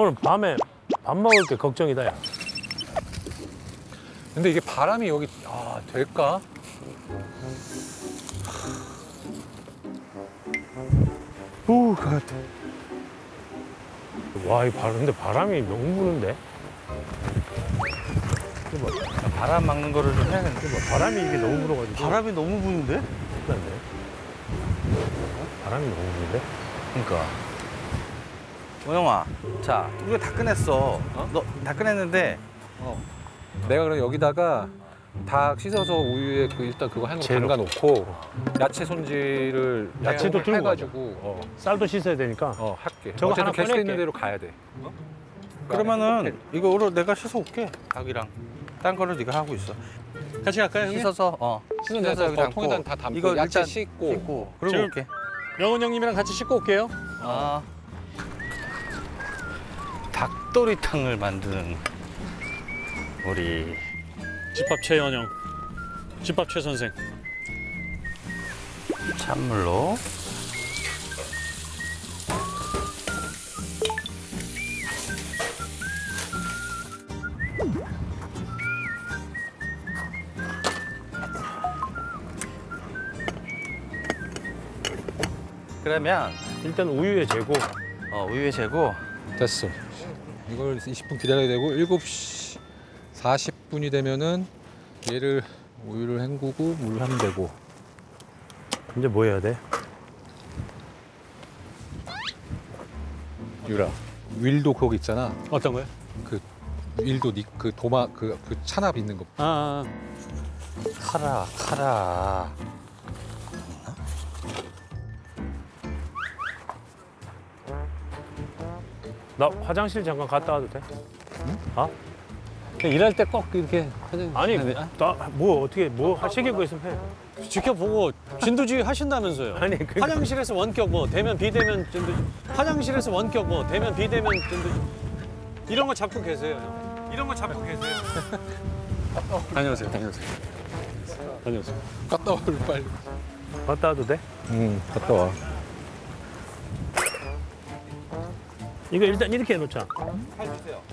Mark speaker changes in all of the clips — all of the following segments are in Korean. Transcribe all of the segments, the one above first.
Speaker 1: 오늘 밤에 밥 먹을 게 걱정이다 야.
Speaker 2: 근데 이게 바람이 여기 아 될까?
Speaker 1: 오, 갓. 와, 이 바람, 근데 바람이 너무 부는데?
Speaker 3: 바람 막는 거를 좀 해야겠는데.
Speaker 1: 뭐 바람이 이게 너무 불어가지고.
Speaker 3: 바람이 너무 부는데?
Speaker 1: 큰일났네. 바람이 너무 부는데?
Speaker 3: 그러니까. 오영아, 자, 우리가 다 꺼냈어. 너다 꺼냈는데
Speaker 2: 내가 그럼 여기다가 닭 씻어서 우유에 그 일단 그거 한거
Speaker 1: 재료.
Speaker 2: 담가 놓고 야채 손질을
Speaker 1: 야채도
Speaker 2: 해-
Speaker 1: 들고
Speaker 2: 해가지고 어,
Speaker 1: 쌀도 씻어야 되니까.
Speaker 2: 어 할게.
Speaker 1: 저거
Speaker 2: 어쨌든
Speaker 1: 하나
Speaker 2: 게스트
Speaker 1: 꺼낼게.
Speaker 2: 있는 대로 가야 돼.
Speaker 3: 그러면은 이거로 내가 씻어 올게. 닭이랑. 딴 거를 네가 하고 있어.
Speaker 4: 같이 갈까요, 형님?
Speaker 3: 씻어서 어.
Speaker 2: 씻어서 더
Speaker 3: 담고,
Speaker 2: 통에다 다 담고
Speaker 3: 이거
Speaker 2: 야채
Speaker 3: 일단
Speaker 2: 씻고.
Speaker 3: 씻고 그리고
Speaker 4: 지금-
Speaker 3: 올게.
Speaker 4: 영원 형님이랑 같이 씻고 올게요.
Speaker 3: 아. 닭도리탕을 만드는 우리
Speaker 4: 집밥 최연영, 집밥 최 선생.
Speaker 3: 찬물로 그러면
Speaker 1: 일단 우유에 재고.
Speaker 3: 어, 우유에 재고
Speaker 2: 됐어. 이걸 20분 기다려야 되고 7시 40분이 되면은 얘를 우유를 헹구고 물을 하면 되고
Speaker 1: 이제 뭐 해야 돼?
Speaker 2: 유라 윌도 거기 있잖아.
Speaker 4: 어떤 거요?
Speaker 2: 그 윌도 니- 그 도마 그, 그 찬압 있는 거
Speaker 4: 아, 아,
Speaker 3: 카라 카라
Speaker 1: 나 화장실 잠깐 갔다 와도 돼? 아?
Speaker 4: 그냥 일할 때 꼭 이렇게 하는.
Speaker 1: 아니,
Speaker 4: 아,
Speaker 1: 나뭐 어떻게 뭐 하시길 거 있으면 해.
Speaker 4: 지켜보고 진두지휘 하신다면서요.
Speaker 1: 아니, 그러니까.
Speaker 4: 화장실에서 원격 뭐 대면 비대면 진두지. 화장실에서 원격 뭐 대면 비대면 진두지. 이런 거 잡고 계세요. 형. 이런 거 잡고 계세요. 다녀오세요. 다녀오세요. 다녀오세요.
Speaker 2: 갔다 와 빨리.
Speaker 1: 갔다 와도 돼?
Speaker 2: 응 갔다 와.
Speaker 1: 이거 일단 이렇게 해놓자.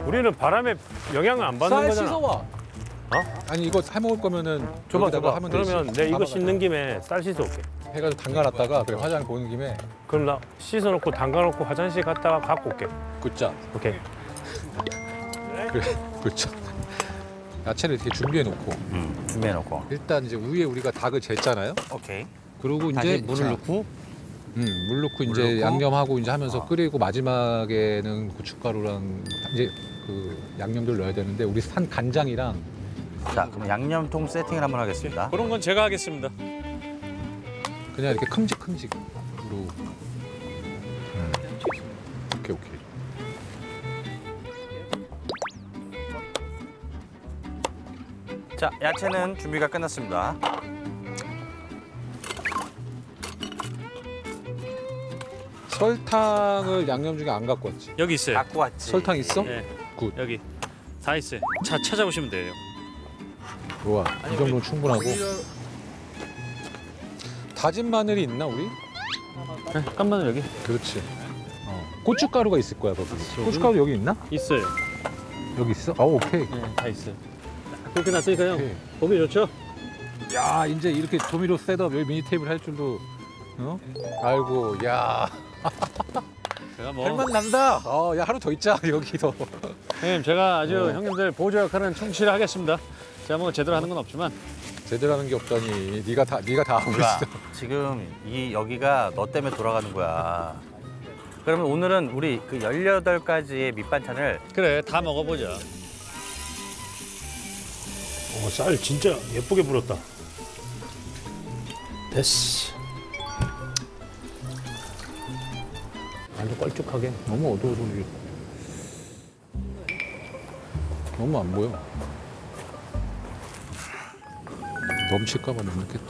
Speaker 1: 우리는 바람에 영향을 안 받는
Speaker 2: 쌀
Speaker 1: 거잖아.
Speaker 2: 씻어와.
Speaker 1: 어?
Speaker 2: 아니 이거 해 먹을 거면은
Speaker 1: 줘봐,
Speaker 2: 여기다가
Speaker 1: 줘봐.
Speaker 2: 하면
Speaker 1: 그러면. 내 이거. 씻는 김에 쌀 씻어 올게.
Speaker 2: 해가지고 담가놨다가 그래 화장 보는 김에
Speaker 1: 그럼 나 씻어놓고 담가놓고 화장실 갔다가 갖고 올게.
Speaker 2: 굿자.
Speaker 1: 오케이.
Speaker 2: 그래 굿자. 야채를 이렇게 준비해 놓고
Speaker 3: 음, 준비해 놓고
Speaker 2: 일단 이제 우유에 우리가 닭을 쟀잖아요.
Speaker 3: 오케이
Speaker 2: 그리고
Speaker 3: 다시
Speaker 2: 이제
Speaker 3: 물을
Speaker 2: 자,
Speaker 3: 넣고
Speaker 2: 음, 물 넣고 이제
Speaker 3: 넣고.
Speaker 2: 양념하고 이제 하면서
Speaker 3: 어.
Speaker 2: 끓이고 마지막에는 고춧가루랑 이제 그 양념들 넣어야 되는데 우리 산 간장이랑
Speaker 3: 자 그럼 양념통 세팅을 한번 하겠습니다
Speaker 4: 그런 건 제가 하겠습니다.
Speaker 2: 그냥 이렇게 큼직큼직으로 음. 오케이 오케이
Speaker 3: 자 야채는 준비가 끝났습니다
Speaker 2: 설탕을 양념 중에 안 갖고 왔지
Speaker 4: 여기 있어요.
Speaker 3: 갖고 왔지
Speaker 2: 설탕 있어?
Speaker 4: 네,
Speaker 2: good
Speaker 4: 여기 다 있어요. 자 찾아보시면 돼요.
Speaker 2: 좋아 이 정도면 충분하고 다진 마늘이 있나 우리?
Speaker 4: 네, 깐마늘 여기
Speaker 2: 그렇지 어. 고춧가루가 있을 거야 거기 고춧가루 여기 있나?
Speaker 4: 있어요.
Speaker 2: 여기 있어? 아 오케이
Speaker 4: 네, 다 있어요. 그렇게 놨으니까요.
Speaker 2: 오케이.
Speaker 4: 보기 좋죠?
Speaker 2: 야 이제 이렇게 조미료 셋업 여기 미니 테이블 할 줄도 어? 알고 야
Speaker 4: 제가 뭐
Speaker 2: 할만 난다 어 야 하루 더 있자 여기서
Speaker 4: 형님 제가 아주
Speaker 2: 어.
Speaker 4: 형님들 보조 역할은 충실히 하겠습니다. 제가 뭐 제대로 하는 건 없지만
Speaker 2: 제대로 하는 게 없다니 네가 다 네가 다 하고 있어
Speaker 3: 지금 이 여기가 너 때문에 돌아가는 거야 그러면 오늘은 우리 그 18가지의 밑반찬을
Speaker 4: 그래 다 먹어보자.
Speaker 1: 어, 쌀 진짜 예쁘게 불었다. 됐어. 아주 껄쭉하게.
Speaker 2: 너무 어두워서 이게 너무 안 보여. 넘칠까봐 못 넣겠다.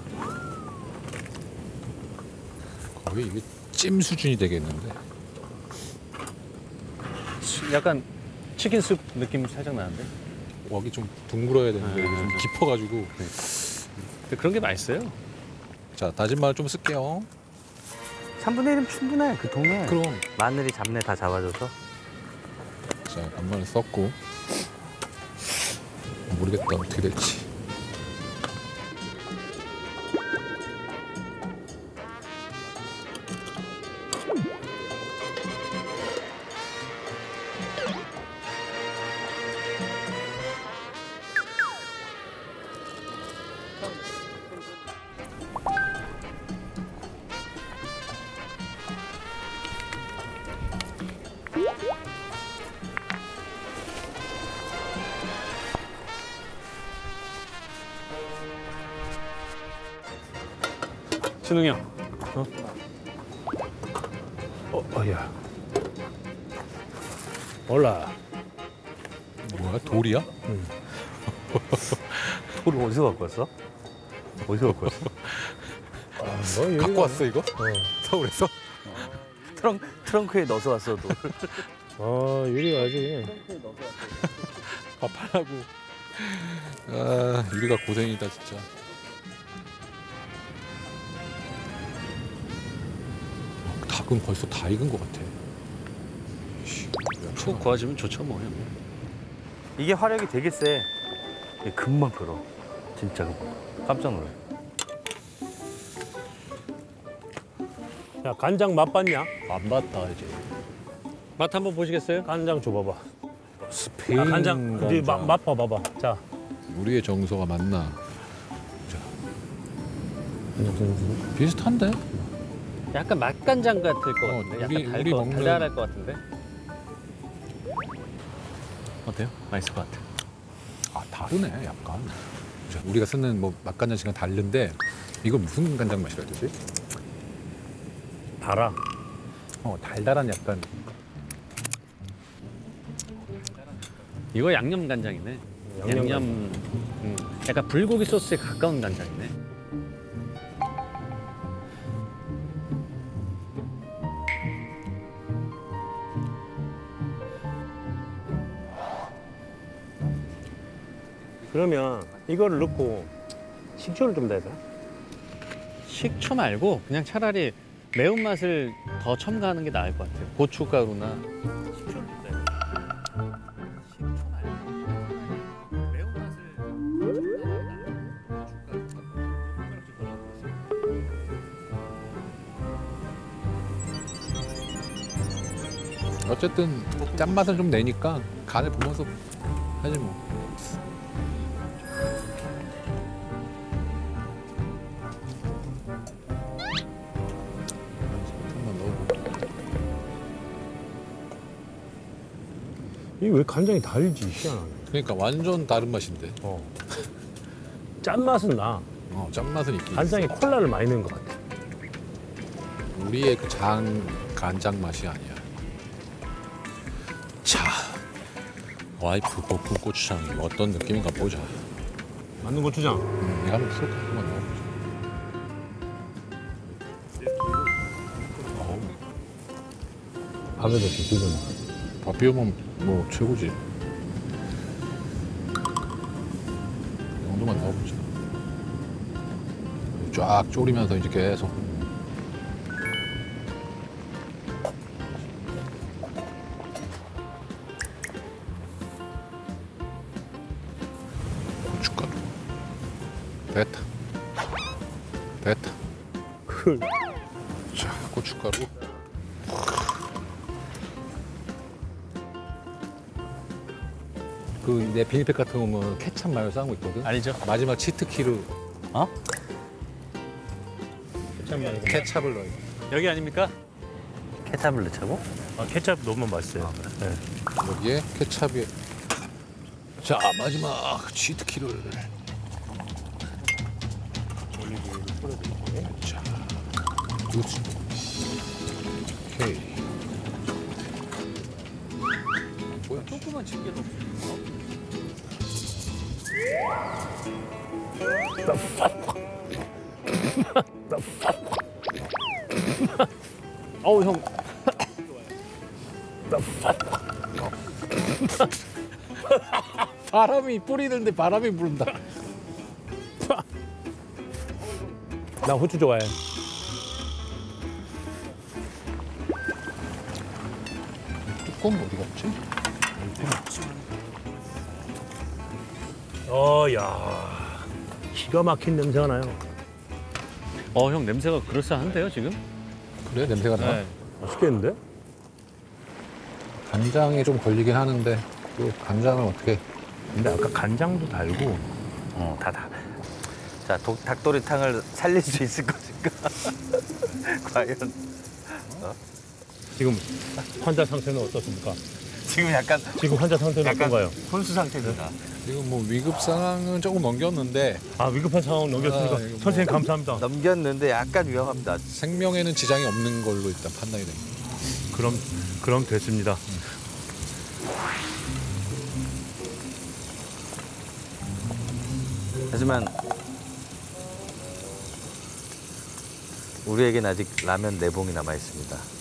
Speaker 2: 거의 이게 찜 수준이 되겠는데.
Speaker 4: 약간 치킨 숲 느낌 살짝 나는데.
Speaker 2: 웍이 좀 둥글어야 되는데 이게 좀 깊어가지고.
Speaker 4: 근데 그런 게 맛있어요.
Speaker 2: 자 다진 마늘 좀 쓸게요
Speaker 3: 3분의 1은 충분해 그 통에
Speaker 2: 그럼.
Speaker 3: 마늘이 잡내 다 잡아줘서?
Speaker 2: 자 간만에 썼고. 모르겠다 어떻게 될지.
Speaker 4: 신웅이 형.
Speaker 1: 어, 어 야. 올라.
Speaker 2: 뭐야 돌이야?
Speaker 3: 돌을 어디서 갖고 왔어? 어디서 갖고 왔어?
Speaker 1: 뭐
Speaker 2: 갖고 왔어 이거? 서울에서?
Speaker 3: 트렁, 트렁크에 넣어서 왔어, 돌.
Speaker 1: 아, 유리가 아주
Speaker 2: 밥하라고. 아 유리가 고생이다 진짜. 어, 닭은 벌써 다 익은 것 같아. 씨,
Speaker 4: 푹 구워지면 좋죠 뭐. 형.
Speaker 3: 이게 화력이 되게 세. 이게 금방 끓어. 진짜 금방. 깜짝 놀래.
Speaker 1: 야, 간장 맛 봤냐?
Speaker 4: 안 봤다 이제. 맛 한번 보시겠어요?
Speaker 1: 간장 줘봐봐.
Speaker 2: 스페인
Speaker 1: 아, 간장, 네, 맛, 맛 봐봐봐. 자.
Speaker 2: 우리의 정서가 맞나?
Speaker 1: 간장
Speaker 2: 비슷한데?
Speaker 4: 약간 맛간장 같을 것
Speaker 2: 어,
Speaker 4: 같은데. 약간
Speaker 2: 우리-
Speaker 4: 달
Speaker 2: 우리
Speaker 4: 거,
Speaker 2: 먹는-
Speaker 4: 달달할 것 같은데. 어때요? 맛있을 것 같아.
Speaker 2: 아 다르네 약간. 자, 우리가 쓰는 뭐 맛간장식은 다른데 이거 무슨 간장 맛이라 해야 되지?
Speaker 1: 달아.
Speaker 2: 어 달달한 약간
Speaker 4: 이거 양념 간장이네.
Speaker 1: 양념
Speaker 4: 양념, 음, 약간 불고기 소스에 가까운 간장이네.
Speaker 1: 그러면 이거를 넣고 식초를 좀 돼.
Speaker 4: 식초 말고 그냥 차라리 매운맛을 더 첨가하는 게 나을 것 같아요. 고춧가루나.
Speaker 2: 어쨌든 짠맛은 좀 내니까 간을 보면서 하지 뭐.
Speaker 1: 이게 왜 간장이 달지? 희한하네.
Speaker 2: 그러니까 완전 다른 맛인데.
Speaker 1: 어. 짠맛은 나.
Speaker 2: 어, 짠맛은 있긴.
Speaker 1: 간장에 콜라를 많이 넣은 것 같아.
Speaker 2: 우리의 그 장 간장 맛이 아니야. 자, 와이프 볶은 고추장이 어떤 느낌인가 보자.
Speaker 1: 맞는 고추장.
Speaker 2: 음, 내가 한번 쏠까 한번 넣어보자. 어우,
Speaker 1: 이렇게 비벼.
Speaker 2: 밥 비우면 뭐 최고지. 이 정도만 넣어보자. 쫙 졸이면서 이제 계속. 내 비닐팩 같은 거 보면 케찹 마요 싸는 거 있거든.
Speaker 4: 아니죠?
Speaker 2: 마지막 치트키로
Speaker 3: 어?
Speaker 1: 케찹 넣어.
Speaker 2: 케찹을 넣어요.
Speaker 4: 여기 아닙니까?
Speaker 3: 케찹을 넣자고?
Speaker 1: 아, 케찹 넣으면 맛있어요. 네.
Speaker 2: 여기에 케찹이 자 마지막 치트키를 자 그렇지 오케이 뭐야
Speaker 4: 조그만 집게 넣어. 어우 형
Speaker 2: 바람이 뿌리는데 바람이 부른다
Speaker 1: 나 후추 좋아해.
Speaker 2: 뚜껑 어디 갔지?
Speaker 1: 어야 기가 막힌 냄새가 나요.
Speaker 4: 어, 형 냄새가 그럴싸한데요, 지금?
Speaker 2: 그래 냄새가 나.
Speaker 4: 네.
Speaker 1: 맛있겠는데?
Speaker 2: 간장에 좀 걸리긴 하는데 또 간장을 어떻게?
Speaker 1: 근데 아까 간장도 달고
Speaker 3: 어, 다 다. 자, 독, 닭도리탕을 살릴 수 있을 것인가? 과연
Speaker 1: 지금 환자 상태는 어떻습니까?
Speaker 3: 지금 약간
Speaker 1: 지금 환자 상태는
Speaker 3: 약간
Speaker 1: 어떤가요?
Speaker 3: 혼수 상태입니다.
Speaker 2: 지금 뭐 위급 상황은 조금 넘겼는데
Speaker 1: 아 위급한 상황 넘겼으니까
Speaker 2: 아, 이거 뭐-
Speaker 1: 선생님 감사합니다.
Speaker 3: 넘겼는데 약간 위험합니다.
Speaker 2: 생명에는 지장이 없는 걸로 일단 판단이 됩니다.
Speaker 1: 그럼 그럼 됐습니다.
Speaker 3: 하지만 우리에겐 아직 라면 네 봉이 남아 있습니다.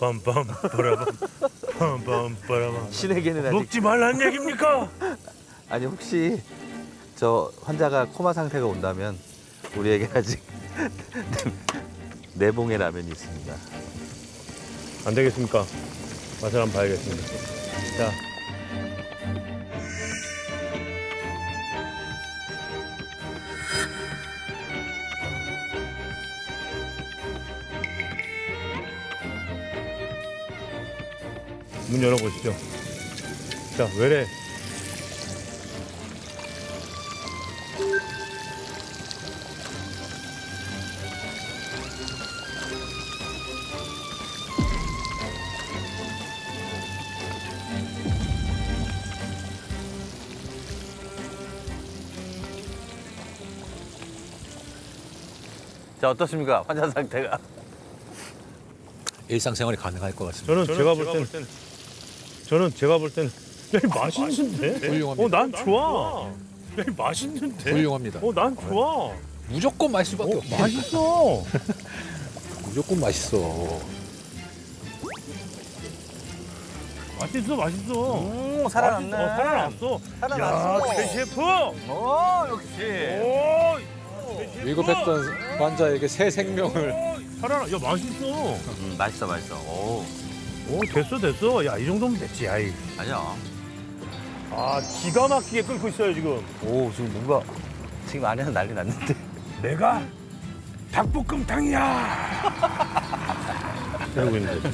Speaker 1: 빰빰 빠라밤 빰빰 빠라밤
Speaker 3: 신에게는 아직
Speaker 1: 먹지 말란 얘기입니까?
Speaker 3: 아니 혹시 저 환자가 코마 상태가 온다면 우리에게 아직 네 봉의 라면이 있습니다.
Speaker 1: 안 되겠습니까? 맛을 한번 봐야겠습니다. 자. 문 열어보시죠. 자, 외래.
Speaker 3: 자 어떻습니까 환자 상태가?
Speaker 2: 일상생활이 가능할 것 같습니다.
Speaker 1: 저는, 제가 볼 때는, 저는 제가 볼 때는 야, 이 맛있는데?
Speaker 2: 훌륭합니다.
Speaker 1: 어, 난 좋아. 야, 이 맛있는데?
Speaker 2: 훌륭합니다.
Speaker 1: 어, 난 좋아.
Speaker 2: 무조건 맛있을 수밖에
Speaker 1: 어,
Speaker 2: 없어.
Speaker 1: 맛있어.
Speaker 2: 무조건 맛있어.
Speaker 1: 맛있어, 맛있어.
Speaker 3: 음 살아났네.
Speaker 1: 맛있어. 어, 살아났어.
Speaker 3: 살아났어.
Speaker 1: 야, 최 셰프.
Speaker 3: 오 역시.
Speaker 1: 오, 셰프.
Speaker 2: 위급했던 환자에게 새 생명을
Speaker 1: 오, 살아나. 야, 맛있어.
Speaker 3: 음, 맛있어 맛있어. 오
Speaker 1: 오, 됐어, 됐어. 야, 이 정도면 됐지. 아이.
Speaker 3: 아니야.
Speaker 1: 아, 기가 막히게 끓고 있어요, 지금.
Speaker 3: 오 지금 뭔가 지금 안에서 난리 났는데.
Speaker 1: 내가 닭볶음탕이야. 이러고 있는데.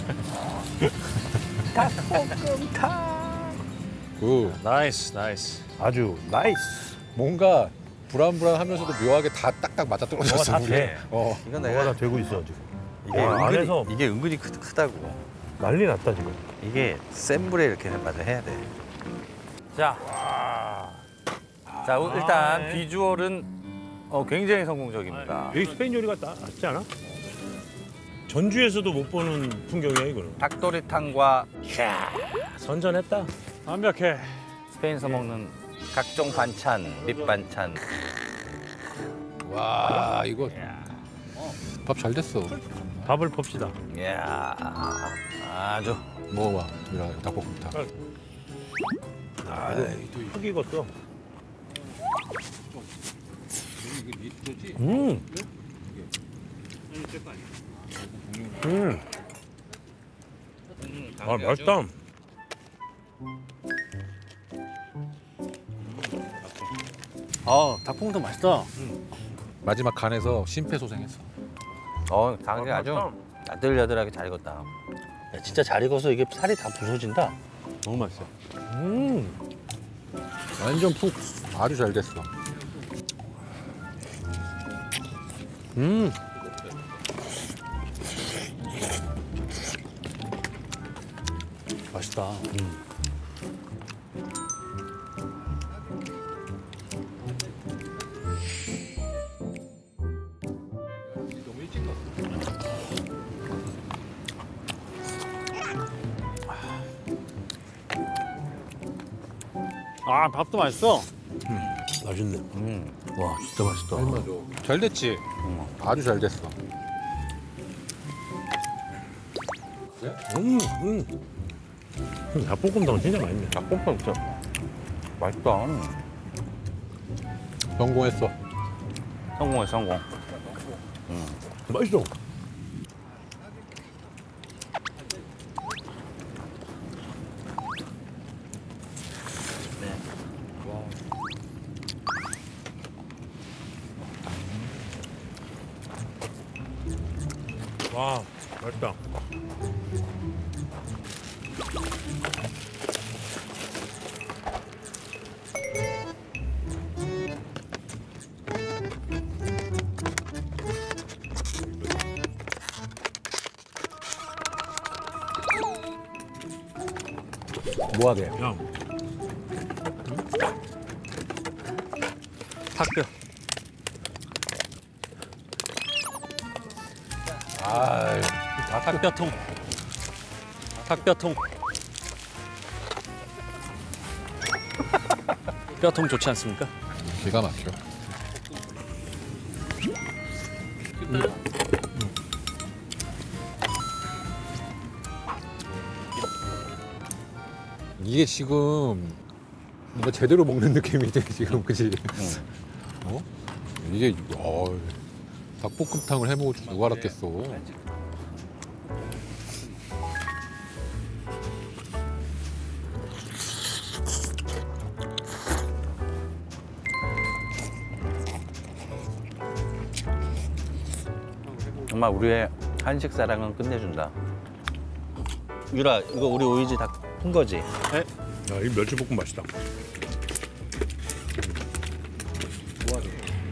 Speaker 2: 그
Speaker 4: nice, nice.
Speaker 1: 아주 nice.
Speaker 2: 뭔가 불안불안하면서도 묘하게 다 딱딱 맞아 떨어졌어.
Speaker 1: 뭐가 다 돼.
Speaker 2: 어.
Speaker 3: 이건
Speaker 1: 뭐가 다
Speaker 3: 내가
Speaker 1: 되고 있어, 지금.
Speaker 3: 이게
Speaker 1: 와,
Speaker 3: 은근히
Speaker 1: 안에서
Speaker 3: 이게 은근히 크, 크다고.
Speaker 1: 난리 났다, 지금.
Speaker 3: 이게 센 불에 이렇게 맞아 해야 돼. 자, 자 우- 일단 비주얼은 어, 굉장히 성공적입니다.
Speaker 1: 여기 스페인 요리가 나- 낫지 않아? 전주에서도 못 보는 풍경이야, 이거는.
Speaker 3: 닭도리탕과
Speaker 1: 선전했다.
Speaker 4: 완벽해.
Speaker 3: 스페인에서 먹는 각종 반찬, 밑반찬.
Speaker 2: 와 이거 밥 잘 됐어.
Speaker 1: 밥을 봅시다.
Speaker 3: 이야, 아주
Speaker 2: 먹어봐. 이라 닭볶음탕.
Speaker 1: 아, 이거 흙 익었어. 음. 음. 아, 맛있다.
Speaker 4: 아, 닭볶음탕 맛있다.
Speaker 2: 마지막 간에서 심폐소생했어.
Speaker 3: 어, 당연히 아주 야들야들하게 잘 익었다.
Speaker 4: 야, 진짜 잘 익어서 이게 살이 다 부서진다. 너무 맛있어.
Speaker 1: 음.
Speaker 2: 완전 푹 아주 잘 됐어.
Speaker 1: 음.
Speaker 4: 맛있다. 아, 밥도 맛있어.
Speaker 1: 맛있네.
Speaker 3: 음.
Speaker 1: 와, 진짜 맛있다.
Speaker 2: 맞아. 잘 됐지. 아주 잘 됐어.
Speaker 1: 음, 음. 닭볶음탕 진짜 맛있네.
Speaker 3: 닭볶음탕 진짜 맛있다.
Speaker 2: 성공했어.
Speaker 3: 성공해, 성공.
Speaker 1: 맛있어. 와, 맛있다.
Speaker 2: 뭐하게?
Speaker 1: 야,
Speaker 4: 닭뼈통. 닭뼈통. 뼈통 좋지 않습니까?
Speaker 2: 기가 막혀. 이게 지금 뭔가 제대로 먹는 느낌이지 지금 그지? 어? 이게 어, 닭볶음탕을 해먹을 줄 누가 알았겠어?
Speaker 3: 정말 우리의 한식 사랑은 끝내준다. 유라, 이거 우리 오이지 다 푼 거지?
Speaker 1: 야, 이 멸치볶음 맛있다.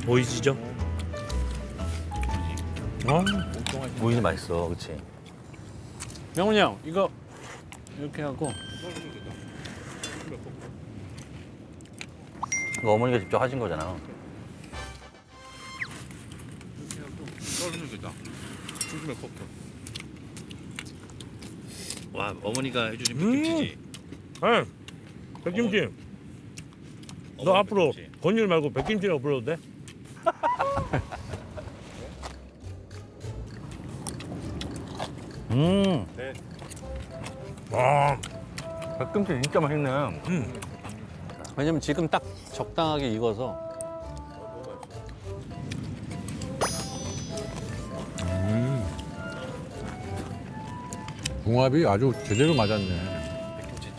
Speaker 1: 오이지죠? 어?
Speaker 3: 오이지 맛있어, 그렇지?
Speaker 4: 명훈이 형, 이거 이렇게 하고
Speaker 3: 이거 어머니가 직접 하신 거잖아. 와, 어머니가 해주신
Speaker 1: 백김치지? 응. 백김치. 너 앞으로 건율 말고 백김치라고 불러도 돼?
Speaker 3: 음,
Speaker 1: 와,
Speaker 3: 백김치 진짜 맛있네.
Speaker 4: 왜냐면 지금 딱 적당하게 익어서
Speaker 2: 궁합이 아주 제대로 맞았네.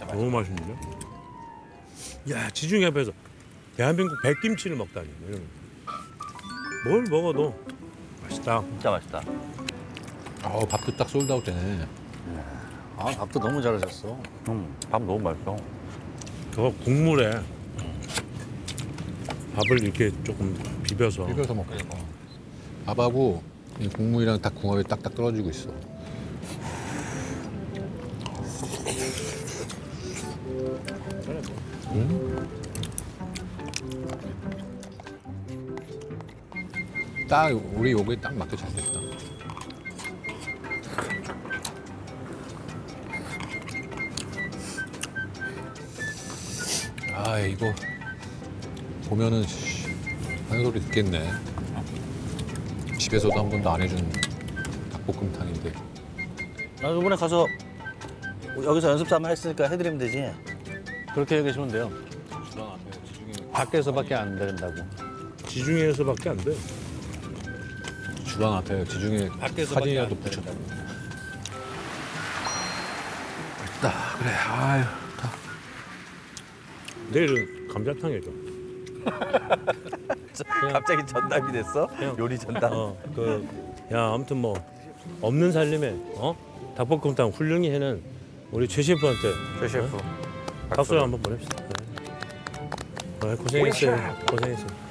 Speaker 1: 너무 맛있는데? 야, 지중해 앞에서 대한민국 백김치를 먹다니. 이런. 뭘 먹어도 맛있다.
Speaker 3: 진짜 맛있다.
Speaker 2: 아, 밥도 딱 솔드아웃 되네.
Speaker 4: 아 밥도 너무 잘하셨어.
Speaker 3: 음, 밥 너무 맛있어.
Speaker 1: 그거 국물에 밥을 이렇게 조금 비벼서
Speaker 2: 비벼서 먹고. 밥하고 이 국물이랑 딱 궁합이 딱딱 떨어지고 있어. 딱 우리 요거에 딱 맞게 잘 됐다. 아 이거 보면은 씨, 하는 소리 듣겠네. 집에서도 한 번도 안 해준 닭볶음탕인데
Speaker 3: 나 이번에 가서 여기서 연습 삼아 했으니까 해드리면 되지.
Speaker 4: 그렇게 계시면 돼요. 밖에서밖에 안 된다고.
Speaker 1: 지중해에서밖에 안 돼.
Speaker 2: 주방 앞에 지중해 사진이라도 붙여. 맛있다. 그래. 아유.
Speaker 1: 내일은 감자탕 해줘.
Speaker 3: 갑자기 전담이 됐어? 요리 전담.
Speaker 1: 어, 그, 야, 아무튼 뭐 없는 살림에 어 닭볶음탕 훌륭히 해는 우리 최 셰프한테
Speaker 3: 최 셰프.
Speaker 1: 박수 한번 보냅시다. 네. 어, 고생했어요. 고생했어요.